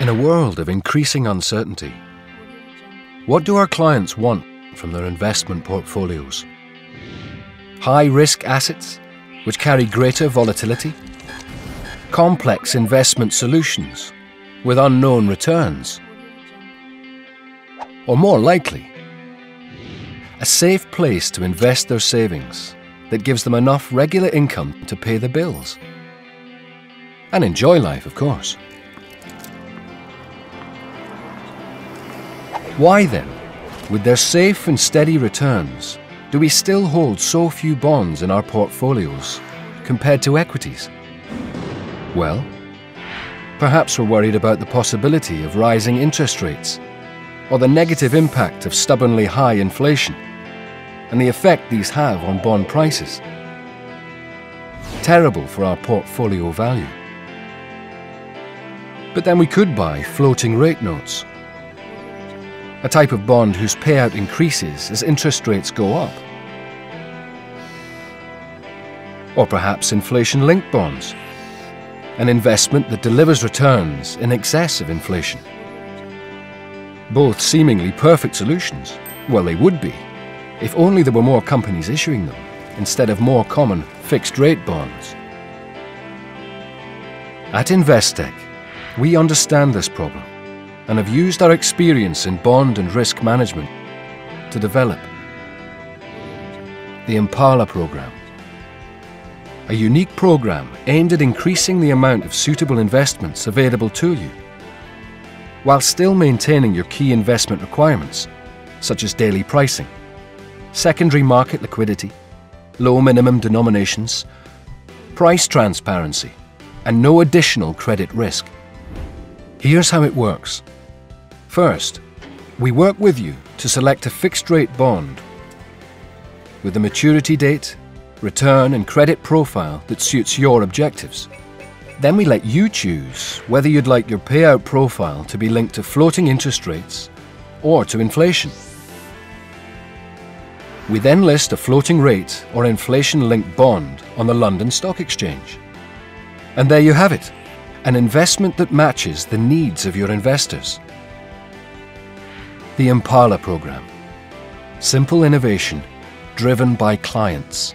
In a world of increasing uncertainty, what do our clients want from their investment portfolios? High risk assets, which carry greater volatility? Complex investment solutions with unknown returns? Or more likely, a safe place to invest their savings that gives them enough regular income to pay the bills? And enjoy life, of course. Why then, with their safe and steady returns, do we still hold so few bonds in our portfolios compared to equities? Well, perhaps we're worried about the possibility of rising interest rates or the negative impact of stubbornly high inflation and the effect these have on bond prices. Terrible for our portfolio value. But then we could buy floating rate notes a type of bond whose payout increases as interest rates go up. Or perhaps inflation-linked bonds, an investment that delivers returns in excess of inflation. Both seemingly perfect solutions. Well, they would be, if only there were more companies issuing them, instead of more common fixed-rate bonds. At Investec, we understand this problem and have used our experience in bond and risk management to develop the Impala program. A unique program aimed at increasing the amount of suitable investments available to you, while still maintaining your key investment requirements, such as daily pricing, secondary market liquidity, low minimum denominations, price transparency, and no additional credit risk. Here's how it works. First, we work with you to select a fixed rate bond with a maturity date, return and credit profile that suits your objectives. Then we let you choose whether you'd like your payout profile to be linked to floating interest rates or to inflation. We then list a floating rate or inflation-linked bond on the London Stock Exchange. And there you have it, an investment that matches the needs of your investors. The Impala program. Simple innovation driven by clients.